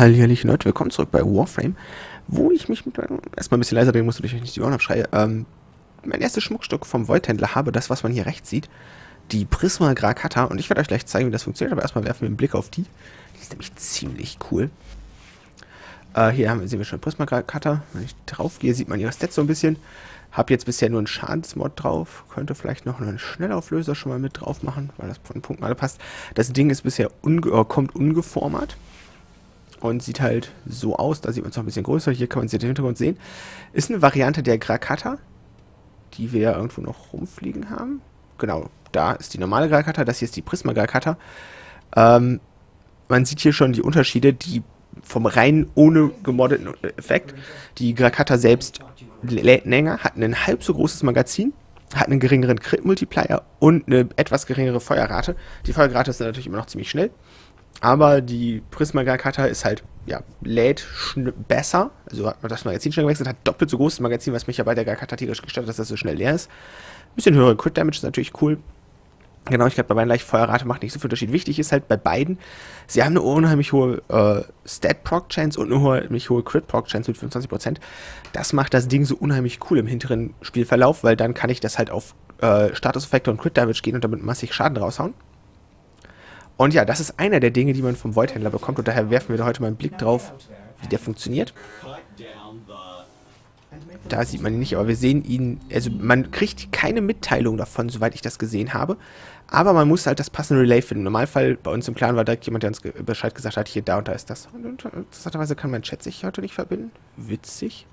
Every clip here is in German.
Hallihallig Leute, willkommen zurück bei Warframe, wo ich mich mit, erstmal ein bisschen leiser drehen muss, damit ich nicht die Ohren abschreie, ähm, mein erstes Schmuckstück vom Voidhändler habe, das, was man hier rechts sieht, die Prisma Grakata, und ich werde euch gleich zeigen, wie das funktioniert, aber erstmal werfen wir einen Blick auf die. Die ist nämlich ziemlich cool. Äh, hier haben, sehen wir schon Prisma Grakata, wenn ich drauf gehe, sieht man ihre Stats so ein bisschen. Habe jetzt bisher nur einen Schadensmod drauf, könnte vielleicht noch einen Schnellauflöser schon mal mit drauf machen, weil das von den Punkten alle passt. Das Ding ist bisher unge äh, kommt ungeformt und sieht halt so aus. Da sieht man es noch ein bisschen größer. Hier kann man sie den Hintergrund sehen. Ist eine Variante der Grakata, die wir ja irgendwo noch rumfliegen haben. Genau, da ist die normale Grakata, das hier ist die Prisma Grakata. Ähm, man sieht hier schon die Unterschiede, die vom rein ohne gemoddeten Effekt. Die Grakata selbst lädt länger, hat ein halb so großes Magazin, hat einen geringeren Crit-Multiplier und eine etwas geringere Feuerrate. Die Feuerrate ist natürlich immer noch ziemlich schnell. Aber die Prisma Gakata ist halt, ja, lädt besser. Also hat man das Magazin schnell gewechselt, hat doppelt so großes Magazin, was mich ja bei der Gakata tierisch gestört hat, dass das so schnell leer ist. Ein bisschen höhere Crit Damage ist natürlich cool. Genau, ich glaube, bei beiden leicht Feuerrate macht nicht so viel Unterschied. Wichtig ist halt bei beiden, sie haben eine unheimlich hohe äh, Stat-Proc-Chance und eine unheimlich hohe Crit-Proc-Chance mit 25%. Das macht das Ding so unheimlich cool im hinteren Spielverlauf, weil dann kann ich das halt auf äh, Status-Effekte und Crit-Damage gehen und damit massig Schaden raushauen. Und ja, das ist einer der Dinge, die man vom Voidhändler bekommt. Und daher werfen wir da heute mal einen Blick drauf, wie der funktioniert. Da sieht man ihn nicht, aber wir sehen ihn, also man kriegt keine Mitteilung davon, soweit ich das gesehen habe. Aber man muss halt das passende Relay finden. Im Normalfall bei uns im Clan war direkt jemand, der uns Bescheid gesagt hat, hier, da und da ist das. Und interessanterweise kann mein Chat sich heute nicht verbinden. Witzig.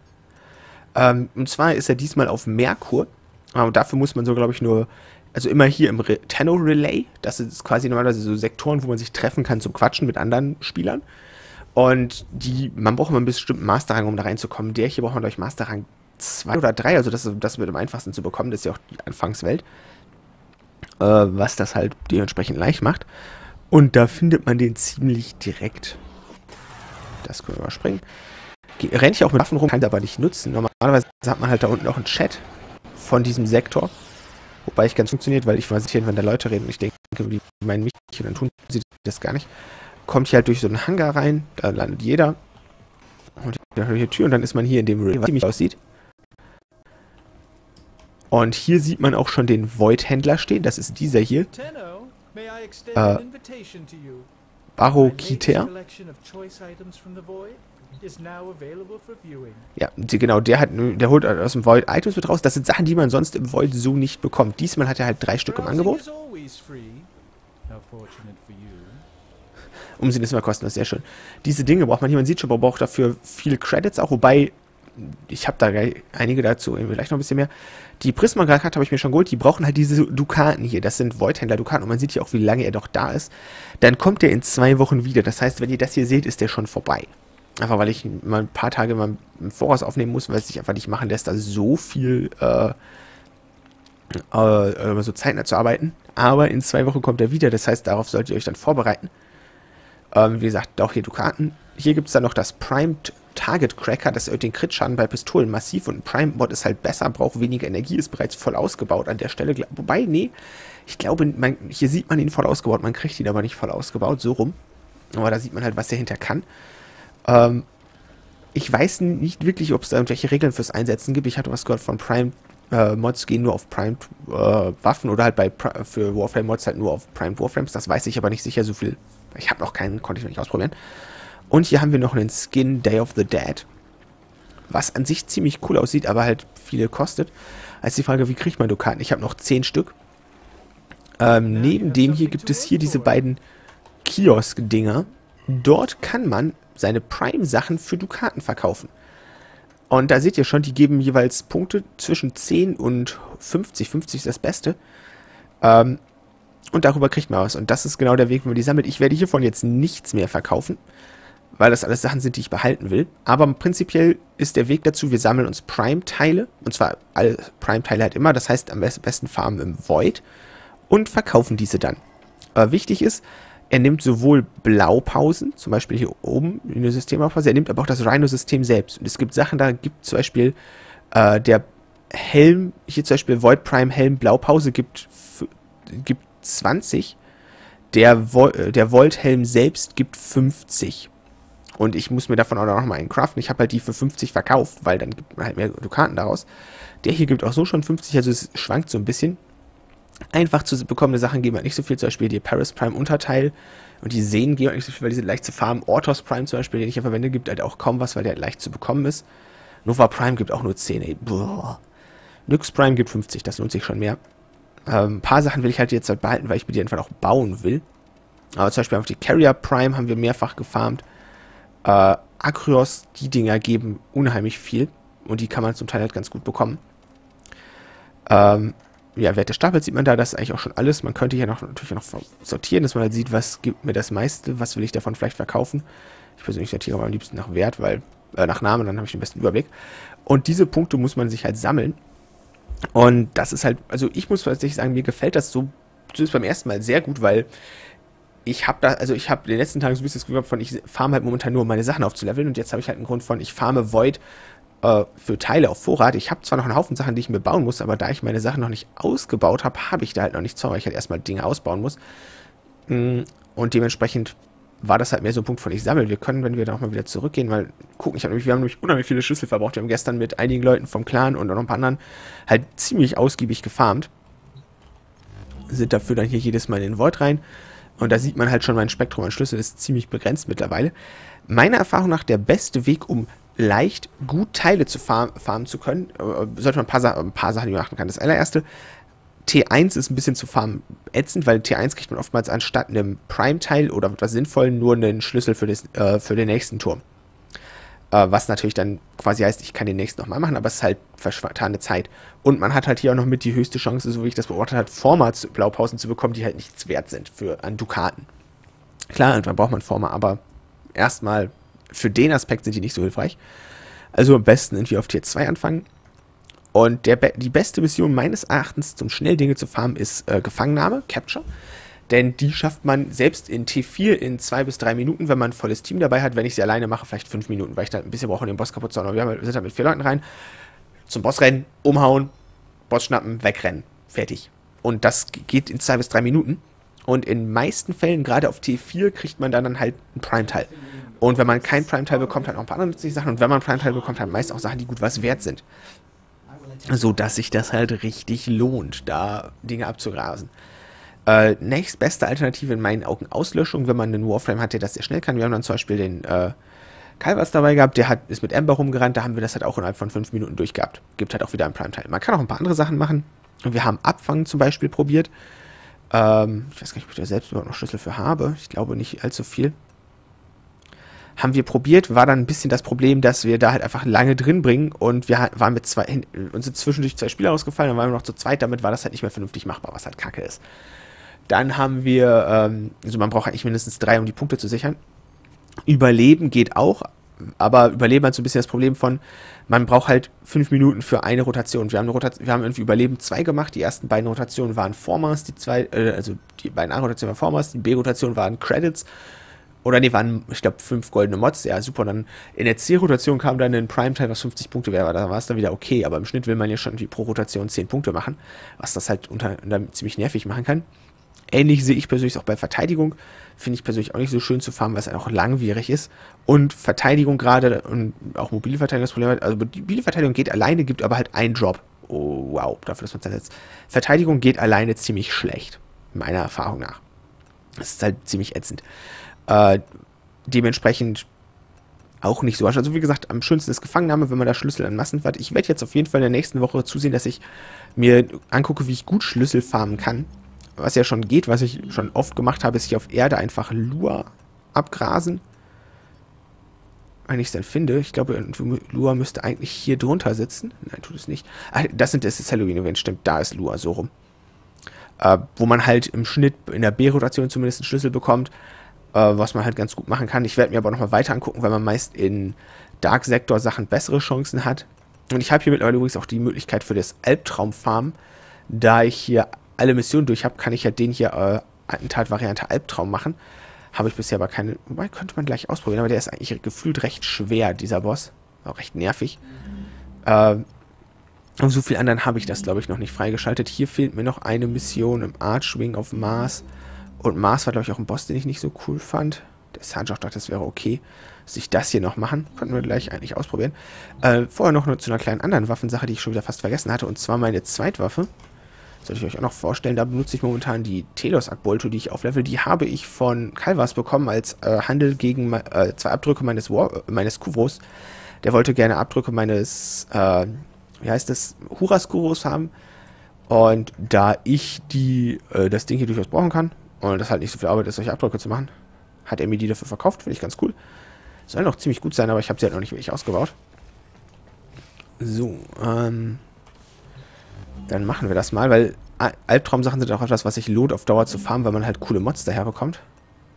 Ähm, und zwar ist er diesmal auf Merkur. Und dafür muss man so, glaube ich, nur also immer hier im Tenno Relay, das ist quasi normalerweise so Sektoren, wo man sich treffen kann zum Quatschen mit anderen Spielern. Und die, man braucht immer einen bestimmten Masterrang, um da reinzukommen. Der hier braucht man durch Masterrang 2 oder 3, also das, das wird am einfachsten zu bekommen, das ist ja auch die Anfangswelt. Äh, was das halt dementsprechend leicht macht. Und da findet man den ziemlich direkt. Das können wir überspringen. Rennt hier auch mit Waffen rum, kann aber nicht nutzen. Normalerweise hat man halt da unten auch einen Chat von diesem Sektor. Wobei ich ganz funktioniert, weil ich weiß nicht, wenn da Leute reden und ich denke, die meinen mich und dann tun sie das gar nicht. Kommt hier halt durch so einen Hangar rein, da landet jeder. Und dann hier Tür und dann ist man hier in dem Ring, was ziemlich aussieht. Und hier sieht man auch schon den Void-Händler stehen, das ist dieser hier. Äh, Barokiter. Ja, die, genau, der hat, der holt aus dem Void Items mit raus. Das sind Sachen, die man sonst im Void so nicht bekommt. Diesmal hat er halt drei Stück im Angebot. Umsehen ist immer kostenlos, sehr schön. Diese Dinge braucht man hier, man sieht schon, man braucht dafür viele Credits auch, wobei, ich habe da einige dazu, vielleicht noch ein bisschen mehr. Die Prisma-Karte habe ich mir schon geholt, die brauchen halt diese Dukaten hier, das sind Void-Händler-Dukaten und man sieht hier auch, wie lange er doch da ist. Dann kommt er in zwei Wochen wieder, das heißt, wenn ihr das hier seht, ist der schon vorbei. Einfach weil ich mal ein paar Tage mal im Voraus aufnehmen muss, weil es sich einfach nicht machen lässt, da so viel äh, äh, so zeitnah zu arbeiten. Aber in zwei Wochen kommt er wieder, das heißt, darauf solltet ihr euch dann vorbereiten. Ähm, wie gesagt, auch hier Dukaten. Hier gibt es dann noch das Primed Target Cracker, das erhöht den Crit-Schaden bei Pistolen massiv und ein Prime-Mod ist halt besser, braucht weniger Energie, ist bereits voll ausgebaut an der Stelle. Wobei, nee, ich glaube, man, hier sieht man ihn voll ausgebaut, man kriegt ihn aber nicht voll ausgebaut, so rum. Aber da sieht man halt, was der hinter kann. Ähm, ich weiß nicht wirklich, ob es da irgendwelche Regeln fürs Einsetzen gibt. Ich hatte was gehört von Prime äh, Mods gehen nur auf Primed äh, Waffen oder halt bei für Warframe Mods halt nur auf Primed Warframes. Das weiß ich aber nicht sicher so viel. Ich habe noch keinen, konnte ich noch nicht ausprobieren. Und hier haben wir noch einen Skin Day of the Dead. Was an sich ziemlich cool aussieht, aber halt viele kostet. Als die Frage, wie kriegt man Dukaten? Ich habe noch 10 Stück. Ähm, neben dem hier gibt es hier diese beiden Kiosk-Dinger. Dort kann man seine Prime-Sachen für Dukaten verkaufen. Und da seht ihr schon, die geben jeweils Punkte zwischen 10 und 50. 50 ist das Beste. Ähm, und darüber kriegt man was. Und das ist genau der Weg, wie man die sammelt. Ich werde hiervon jetzt nichts mehr verkaufen, weil das alles Sachen sind, die ich behalten will. Aber prinzipiell ist der Weg dazu, wir sammeln uns Prime-Teile. Und zwar alle Prime-Teile halt immer. Das heißt, am besten farmen im Void. Und verkaufen diese dann. Äh, wichtig ist, er nimmt sowohl Blaupausen, zum Beispiel hier oben in der Systemaufpause, er nimmt aber auch das Rhino-System selbst. Und es gibt Sachen, da gibt zum Beispiel äh, der Helm, hier zum Beispiel Void Prime Helm Blaupause gibt, gibt 20, der, Vo äh, der Volt Helm selbst gibt 50. Und ich muss mir davon auch noch mal einen craften. Ich habe halt die für 50 verkauft, weil dann gibt man halt mehr Dukaten daraus. Der hier gibt auch so schon 50, also es schwankt so ein bisschen. Einfach zu bekommene Sachen geben halt nicht so viel, zum Beispiel die Paris Prime Unterteil. Und die Sehnen geben halt nicht so viel, weil die sind leicht zu farmen. Ortos Prime zum Beispiel, den ich ja verwende, gibt halt auch kaum was, weil der halt leicht zu bekommen ist. Nova Prime gibt auch nur 10, ey. Boah. Nyx Prime gibt 50, das lohnt sich schon mehr. Ähm, ein paar Sachen will ich halt jetzt halt behalten, weil ich mir die einfach auch bauen will. Aber zum Beispiel auf die Carrier Prime haben wir mehrfach gefarmt. Äh, Akryos, die Dinger geben unheimlich viel. Und die kann man zum Teil halt ganz gut bekommen. Ähm, ja, Wert des Stapels sieht man da, das ist eigentlich auch schon alles. Man könnte hier noch natürlich noch sortieren, dass man halt sieht, was gibt mir das meiste, was will ich davon vielleicht verkaufen. Ich persönlich sortiere aber am liebsten nach Wert, weil, äh, nach Namen, dann habe ich den besten Überblick. Und diese Punkte muss man sich halt sammeln. Und das ist halt, also ich muss tatsächlich sagen, mir gefällt das so, zumindest beim ersten Mal sehr gut, weil ich habe da, also ich habe den letzten Tagen so ein bisschen das Gefühl von, ich farme halt momentan nur, um meine Sachen aufzuleveln und jetzt habe ich halt einen Grund von, ich farme Void äh, für Teile auf Vorrat. Ich habe zwar noch einen Haufen Sachen, die ich mir bauen muss, aber da ich meine Sachen noch nicht ausgebaut habe, habe ich da halt noch nichts vor, weil ich halt erstmal Dinge ausbauen muss. Mm, und dementsprechend war das halt mehr so ein Punkt von, ich sammle. Wir können, wenn wir da auch mal wieder zurückgehen, weil gucken, ich hab nämlich, wir haben nämlich unheimlich viele Schlüssel verbraucht. Wir haben gestern mit einigen Leuten vom Clan und noch ein paar anderen halt ziemlich ausgiebig gefarmt. Sind dafür dann hier jedes Mal in den Void rein. Und da sieht man halt schon, mein Spektrum an Schlüssel ist ziemlich begrenzt mittlerweile. Meiner Erfahrung nach der beste Weg, um leicht gut Teile zu farmen, farmen zu können, äh, sollte man ein paar, ein paar Sachen beachten kann. Das allererste, T1 ist ein bisschen zu farmen ätzend, weil T1 kriegt man oftmals anstatt einem Prime-Teil oder etwas Sinnvollen nur einen Schlüssel für, das, äh, für den nächsten Turm. Äh, was natürlich dann quasi heißt, ich kann den nächsten nochmal machen, aber es ist halt vertane Zeit. Und man hat halt hier auch noch mit die höchste Chance, so wie ich das beobachtet habe, Formats Blaupausen zu bekommen, die halt nichts wert sind für an Dukaten. Klar, irgendwann braucht man Former, aber erstmal für den Aspekt sind die nicht so hilfreich. Also am besten irgendwie auf Tier 2 anfangen. Und der, die beste Mission meines Erachtens zum schnell Dinge zu farmen ist äh, Gefangennahme, Capture. Denn die schafft man selbst in T4 in zwei bis drei Minuten, wenn man ein volles Team dabei hat. Wenn ich sie alleine mache, vielleicht fünf Minuten, weil ich da ein bisschen brauche, um den Boss kaputt zu hauen. Aber wir, wir sind da mit vier Leuten rein. Zum Boss rennen, umhauen, Boss schnappen, wegrennen. Fertig. Und das geht in zwei bis drei Minuten. Und in meisten Fällen, gerade auf T4, kriegt man dann halt einen Prime-Teil. Und wenn man keinen Prime-Teil bekommt, halt noch ein paar andere nützliche Sachen. Und wenn man Prime-Teil bekommt, halt meist auch Sachen, die gut was wert sind. So dass sich das halt richtig lohnt, da Dinge abzugrasen. Äh, nächstbeste Alternative in meinen Augen Auslöschung, wenn man einen Warframe hat, der das sehr schnell kann. Wir haben dann zum Beispiel den äh, Calvas dabei gehabt, der hat, ist mit Ember rumgerannt, da haben wir das halt auch innerhalb von 5 Minuten durchgehabt. Gibt halt auch wieder einen Prime-Teil. Man kann auch ein paar andere Sachen machen. Und wir haben Abfangen zum Beispiel probiert. Ähm, ich weiß gar nicht, ob ich da selbst überhaupt noch Schlüssel für habe. Ich glaube nicht allzu viel. Haben wir probiert, war dann ein bisschen das Problem, dass wir da halt einfach lange drin bringen und wir waren mit zwei, uns sind zwischendurch zwei Spieler ausgefallen, dann waren wir noch zu zweit, damit war das halt nicht mehr vernünftig machbar, was halt kacke ist. Dann haben wir, ähm, also man braucht eigentlich mindestens drei, um die Punkte zu sichern. Überleben geht auch, aber Überleben hat so ein bisschen das Problem von, man braucht halt fünf Minuten für eine Rotation. Wir haben, eine Rotation, wir haben irgendwie Überleben zwei gemacht. Die ersten beiden Rotationen waren Formers, die zwei, äh, also die beiden A-Rotationen waren Formers, die B-Rotation waren Credits. Oder nee, waren, ich glaube, fünf goldene Mods. Ja, super. Und dann in der C-Rotation kam dann ein Prime-Teil, was 50 Punkte wäre. Da war es dann wieder okay. Aber im Schnitt will man ja schon pro Rotation 10 Punkte machen. Was das halt unter, unter ziemlich nervig machen kann. Ähnlich sehe ich persönlich auch bei Verteidigung. Finde ich persönlich auch nicht so schön zu farmen, weil es auch langwierig ist. Und Verteidigung gerade und auch mobile Verteidigung das Problem hat. Also mobile Verteidigung geht alleine, gibt aber halt einen Drop. Oh, wow, dafür, dass man es jetzt. Verteidigung geht alleine ziemlich schlecht. Meiner Erfahrung nach. Das ist halt ziemlich ätzend. Äh, dementsprechend auch nicht so. Also wie gesagt, am schönsten ist Gefangennahme, wenn man da Schlüssel an Massen hat. Ich werde jetzt auf jeden Fall in der nächsten Woche zusehen, dass ich mir angucke, wie ich gut Schlüssel farmen kann was ja schon geht, was ich schon oft gemacht habe, ist hier auf Erde einfach Lua abgrasen. Wenn ich es dann finde, ich glaube, Lua müsste eigentlich hier drunter sitzen. Nein, tut es nicht. Ach, das sind das ist Halloween-Event, stimmt, da ist Lua so rum. Äh, wo man halt im Schnitt in der B-Rotation zumindest einen Schlüssel bekommt, was man halt ganz gut machen kann. Ich werde mir aber nochmal weiter angucken, weil man meist in Dark Sector Sachen bessere Chancen hat. Und ich habe hier mittlerweile übrigens auch die Möglichkeit für das Albtraum-Farm, da ich hier alle Missionen durch habe, kann ich ja den hier äh, Attentat-Variante Albtraum machen. Habe ich bisher aber keine. Wobei könnte man gleich ausprobieren, aber der ist eigentlich gefühlt recht schwer, dieser Boss. Auch recht nervig. Mhm. Äh, und so viel anderen habe ich das, glaube ich, noch nicht freigeschaltet. Hier fehlt mir noch eine Mission im Archwing auf Mars. Und Mars war, glaube ich, auch ein Boss, den ich nicht so cool fand. Der auch dachte, das wäre okay. Sich das hier noch machen. Könnten wir gleich eigentlich ausprobieren. Äh, vorher noch nur zu einer kleinen anderen Waffensache, die ich schon wieder fast vergessen hatte. Und zwar meine Zweitwaffe. Sollte ich euch auch noch vorstellen. Da benutze ich momentan die Telos Akbolto, die ich auflevel. Die habe ich von Calvas bekommen als äh, Handel gegen äh, zwei Abdrücke meines, War äh, meines Kuvos. Der wollte gerne Abdrücke meines, äh, wie heißt das, Huras Kuvos haben. Und da ich die, äh, das Ding hier durchaus brauchen kann und das halt nicht so viel Arbeit ist, solche Abdrücke zu machen, hat er mir die dafür verkauft. Finde ich ganz cool. Soll noch ziemlich gut sein, aber ich habe sie halt noch nicht wirklich ausgebaut. So, ähm... Dann machen wir das mal, weil Albtraumsachen sind auch etwas, was sich lohnt, auf Dauer zu farmen, weil man halt coole Mods daher bekommt.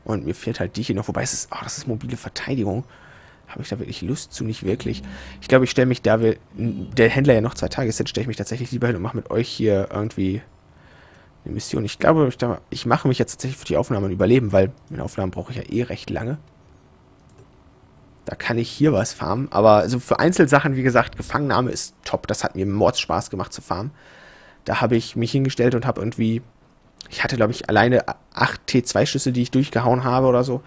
Und mir fehlt halt die hier noch, wobei es ist, oh, das ist mobile Verteidigung. Habe ich da wirklich Lust zu? Nicht wirklich. Ich glaube, ich stelle mich, da wir der Händler ja noch zwei Tage sind, stelle ich mich tatsächlich lieber hin und mache mit euch hier irgendwie eine Mission. Ich glaube, ich, da, ich mache mich jetzt tatsächlich für die Aufnahmen überleben, weil mit Aufnahmen brauche ich ja eh recht lange. Da kann ich hier was farmen. Aber also für Einzelsachen, wie gesagt, Gefangennahme ist top. Das hat mir Mords gemacht zu farmen. Da habe ich mich hingestellt und habe irgendwie, ich hatte glaube ich alleine 8 T2-Schlüssel, die ich durchgehauen habe oder so.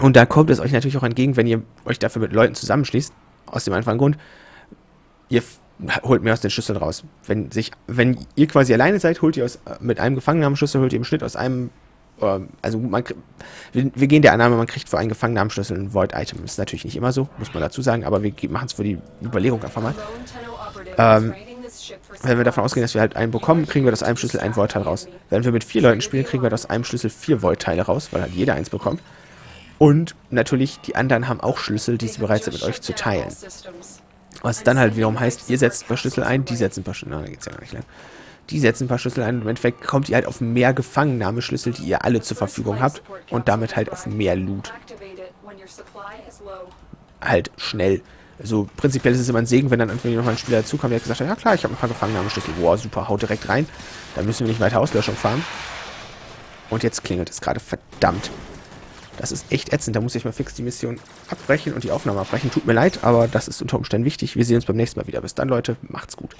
Und da kommt es euch natürlich auch entgegen, wenn ihr euch dafür mit Leuten zusammenschließt, aus dem einfachen Grund, ihr holt mir aus den Schlüsseln raus. Wenn, sich, wenn ihr quasi alleine seid, holt ihr aus, mit einem Gefangennahmenschlüssel, holt ihr im Schnitt aus einem, äh, also man, wir, wir, gehen der Annahme, man kriegt für einen Gefangennahmenschlüssel ein Void-Item. Ist natürlich nicht immer so, muss man dazu sagen, aber wir machen es für die Überlegung einfach mal. Ähm, wenn wir davon ausgehen, dass wir halt einen bekommen, kriegen wir aus einem Schlüssel ein Void-Teil raus. Wenn wir mit vier Leuten spielen, kriegen wir aus einem Schlüssel vier Void-Teile raus, weil halt jeder eins bekommt. Und natürlich, die anderen haben auch Schlüssel, die sie bereit sind, mit euch zu teilen. Was dann halt wiederum heißt, ihr setzt ein paar Schlüssel ein, die setzen ein paar Schlüssel ein. Geht's ja gar nicht lang. Die setzen ein paar Schlüssel ein und im Endeffekt kommt ihr halt auf mehr Gefangennahmeschlüssel, die ihr alle zur Verfügung habt. Und damit halt auf mehr Loot. Halt schnell. Also prinzipiell ist es immer ein Segen, wenn dann irgendwie nochmal ein Spieler dazukommt, der gesagt hat, ja klar, ich habe ein paar Gefangennahmeschlüssel. Boah, super, haut direkt rein. Da müssen wir nicht weiter Auslöschung fahren. Und jetzt klingelt es gerade verdammt. Das ist echt ätzend. Da muss ich mal fix die Mission abbrechen und die Aufnahme abbrechen. Tut mir leid, aber das ist unter Umständen wichtig. Wir sehen uns beim nächsten Mal wieder. Bis dann, Leute. Macht's gut.